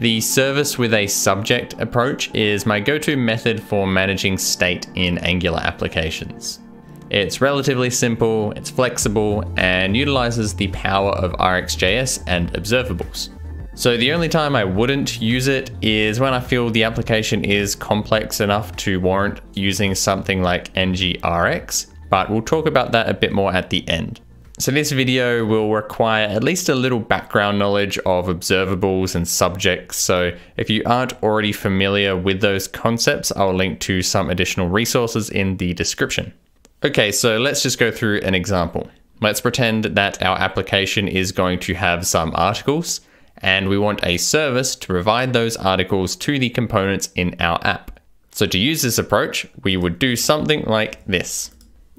The service with a subject approach is my go-to method for managing state in Angular applications. It's relatively simple, it's flexible, and utilizes the power of RxJS and observables. So the only time I wouldn't use it is when I feel the application is complex enough to warrant using something like NGRX, but we'll talk about that a bit more at the end. So this video will require at least a little background knowledge of observables and subjects. So if you aren't already familiar with those concepts, I'll link to some additional resources in the description. Okay, so let's just go through an example. Let's pretend that our application is going to have some articles and we want a service to provide those articles to the components in our app. So to use this approach, we would do something like this.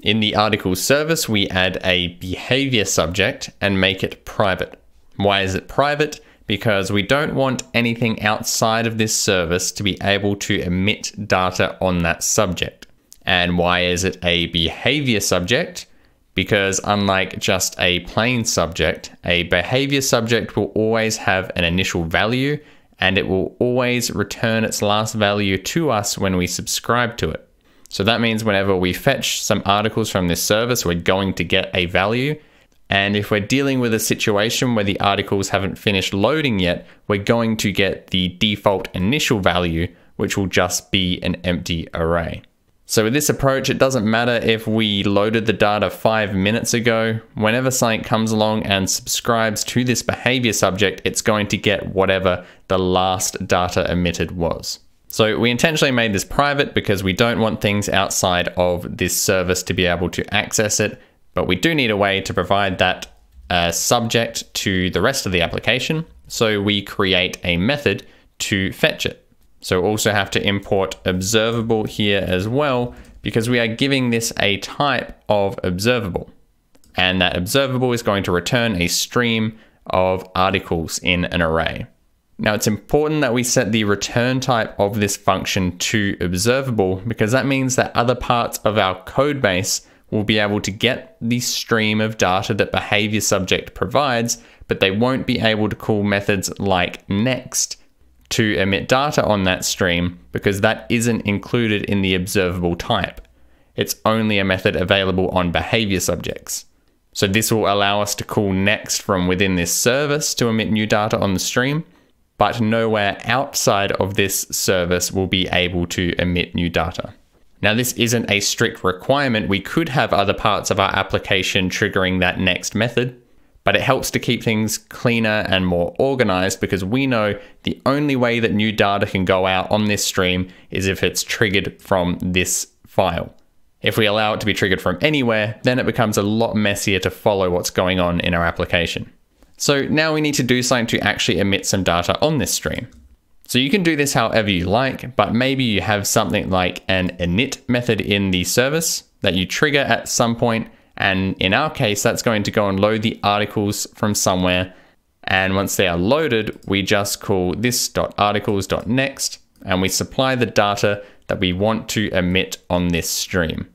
In the article service, we add a behavior subject and make it private. Why is it private? Because we don't want anything outside of this service to be able to emit data on that subject. And why is it a behavior subject? Because unlike just a plain subject, a behavior subject will always have an initial value and it will always return its last value to us when we subscribe to it. So that means whenever we fetch some articles from this service, we're going to get a value. And if we're dealing with a situation where the articles haven't finished loading yet, we're going to get the default initial value, which will just be an empty array. So with this approach, it doesn't matter if we loaded the data five minutes ago. Whenever something comes along and subscribes to this behavior subject, it's going to get whatever the last data emitted was. So we intentionally made this private because we don't want things outside of this service to be able to access it, but we do need a way to provide that uh, subject to the rest of the application. So we create a method to fetch it. So also have to import observable here as well because we are giving this a type of observable. And that observable is going to return a stream of articles in an array. Now it's important that we set the return type of this function to observable because that means that other parts of our code base will be able to get the stream of data that behavior subject provides, but they won't be able to call methods like next to emit data on that stream because that isn't included in the observable type. It's only a method available on behavior subjects. So this will allow us to call next from within this service to emit new data on the stream, but nowhere outside of this service will be able to emit new data. Now, this isn't a strict requirement. We could have other parts of our application triggering that next method, but it helps to keep things cleaner and more organized because we know the only way that new data can go out on this stream is if it's triggered from this file. If we allow it to be triggered from anywhere, then it becomes a lot messier to follow what's going on in our application. So now we need to do something to actually emit some data on this stream. So you can do this however you like, but maybe you have something like an init method in the service that you trigger at some point, and in our case, that's going to go and load the articles from somewhere. And once they are loaded, we just call this.articles.next and we supply the data that we want to emit on this stream.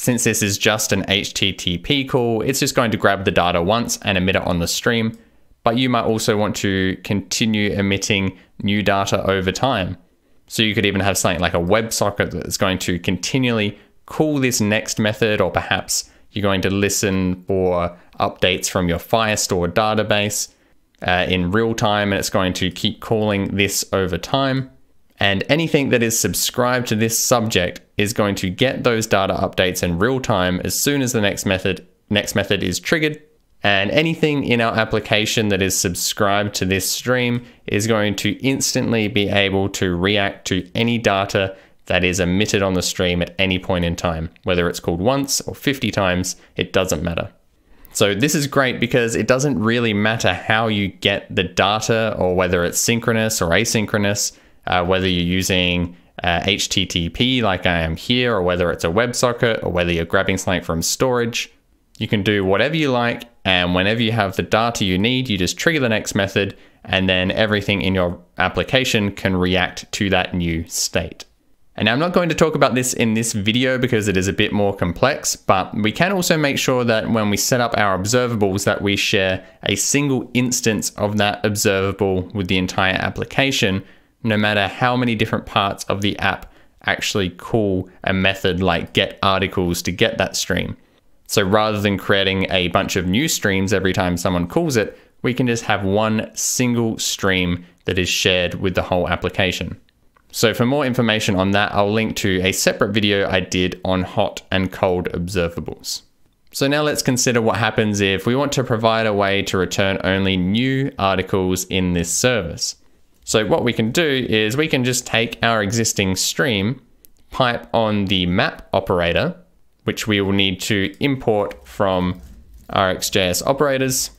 Since this is just an HTTP call, it's just going to grab the data once and emit it on the stream but you might also want to continue emitting new data over time. So you could even have something like a WebSocket that's going to continually call this next method, or perhaps you're going to listen for updates from your Firestore database uh, in real time, and it's going to keep calling this over time. And anything that is subscribed to this subject is going to get those data updates in real time as soon as the next method next method is triggered and anything in our application that is subscribed to this stream is going to instantly be able to react to any data that is emitted on the stream at any point in time. Whether it's called once or 50 times, it doesn't matter. So this is great because it doesn't really matter how you get the data or whether it's synchronous or asynchronous, uh, whether you're using uh, HTTP like I am here, or whether it's a WebSocket, or whether you're grabbing something from storage. You can do whatever you like, and whenever you have the data you need, you just trigger the next method, and then everything in your application can react to that new state. And I'm not going to talk about this in this video because it is a bit more complex, but we can also make sure that when we set up our observables that we share a single instance of that observable with the entire application, no matter how many different parts of the app actually call a method like get articles to get that stream. So rather than creating a bunch of new streams every time someone calls it, we can just have one single stream that is shared with the whole application. So for more information on that, I'll link to a separate video I did on hot and cold observables. So now let's consider what happens if we want to provide a way to return only new articles in this service. So what we can do is we can just take our existing stream, pipe on the map operator, which we will need to import from RxJS operators,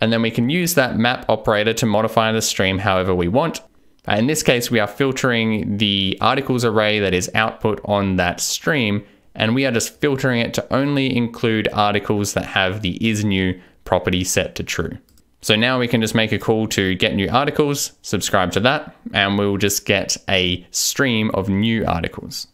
and then we can use that map operator to modify the stream however we want. In this case, we are filtering the articles array that is output on that stream, and we are just filtering it to only include articles that have the isNew property set to true. So now we can just make a call to get new articles, subscribe to that, and we'll just get a stream of new articles.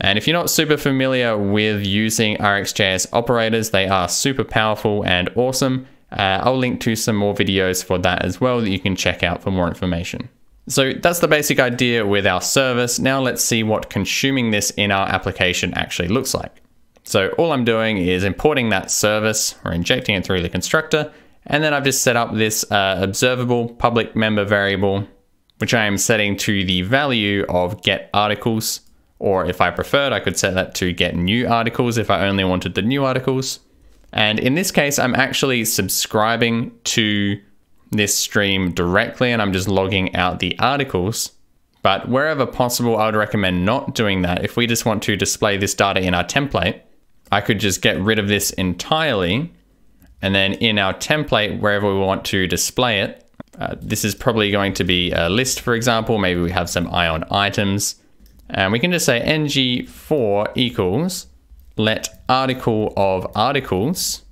And if you're not super familiar with using RxJS operators, they are super powerful and awesome. Uh, I'll link to some more videos for that as well that you can check out for more information. So that's the basic idea with our service. Now let's see what consuming this in our application actually looks like. So all I'm doing is importing that service or injecting it through the constructor. And then I've just set up this uh, observable public member variable, which I am setting to the value of get articles. Or if I preferred, I could set that to get new articles if I only wanted the new articles. And in this case, I'm actually subscribing to this stream directly and I'm just logging out the articles. But wherever possible, I would recommend not doing that. If we just want to display this data in our template, I could just get rid of this entirely. And then in our template, wherever we want to display it, uh, this is probably going to be a list, for example. Maybe we have some ion items. And we can just say ngFor equals let article of articles.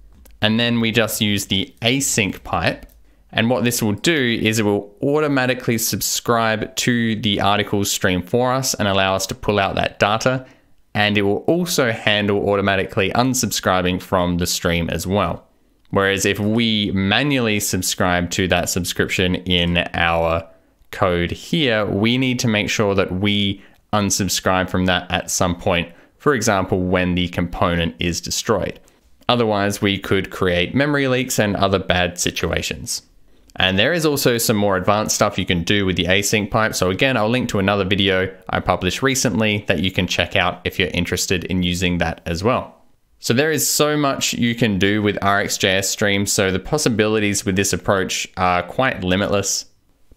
And then we just use the async pipe and what this will do is it will automatically subscribe to the articles stream for us and allow us to pull out that data. And it will also handle automatically unsubscribing from the stream as well. Whereas if we manually subscribe to that subscription in our code here, we need to make sure that we unsubscribe from that at some point. For example, when the component is destroyed. Otherwise, we could create memory leaks and other bad situations. And there is also some more advanced stuff you can do with the async pipe. So again, I'll link to another video I published recently that you can check out if you're interested in using that as well. So there is so much you can do with RxJS streams. So the possibilities with this approach are quite limitless.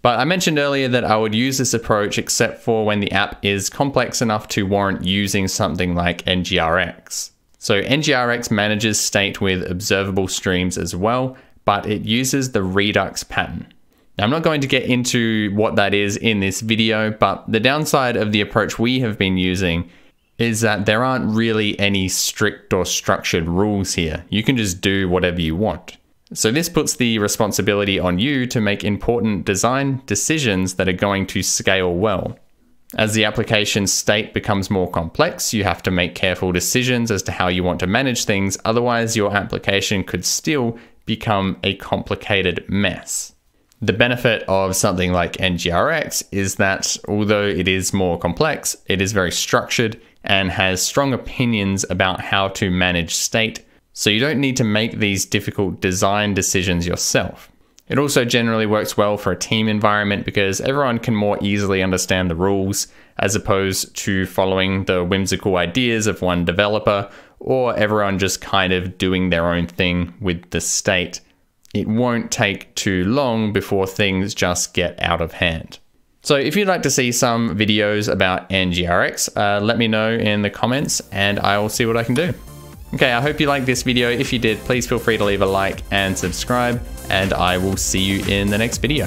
But I mentioned earlier that I would use this approach except for when the app is complex enough to warrant using something like NGRX. So NGRX manages state with observable streams as well, but it uses the Redux pattern. Now, I'm not going to get into what that is in this video, but the downside of the approach we have been using is that there aren't really any strict or structured rules here. You can just do whatever you want. So this puts the responsibility on you to make important design decisions that are going to scale well. As the application state becomes more complex, you have to make careful decisions as to how you want to manage things, otherwise your application could still become a complicated mess. The benefit of something like NGRX is that although it is more complex, it is very structured and has strong opinions about how to manage state, so you don't need to make these difficult design decisions yourself. It also generally works well for a team environment because everyone can more easily understand the rules as opposed to following the whimsical ideas of one developer or everyone just kind of doing their own thing with the state. It won't take too long before things just get out of hand. So if you'd like to see some videos about NGRX, uh, let me know in the comments and I will see what I can do. Okay, I hope you liked this video. If you did, please feel free to leave a like and subscribe, and I will see you in the next video.